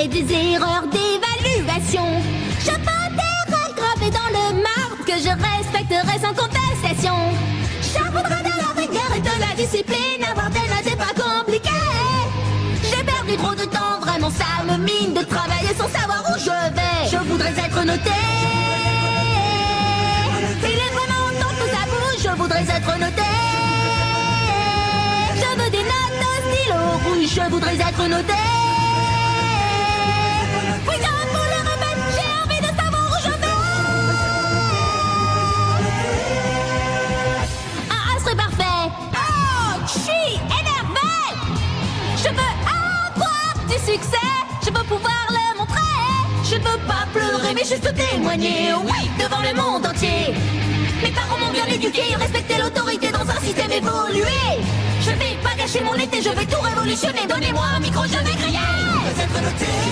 et des erreurs d'évaluation. Je des gravées dans le marbre que je respecterai sans contestation. Voudrais de la rigueur et de la discipline, avoir des notes c'est pas compliqué. J'ai perdu trop de temps, vraiment ça me mine de travailler sans savoir où je vais. Je voudrais être noté. Il est vraiment temps que ça bouge, je voudrais être noté. Je veux des notes de stylo rouge, je voudrais être noté. Veux pas pleurer, mais juste témoigner. Oui, devant le monde entier. Mes parents m'ont bien éduqué, respecter l'autorité dans un système évolué. Je vais pas gâcher mon été, je vais tout révolutionner. Donnez-moi un micro, je vais crier.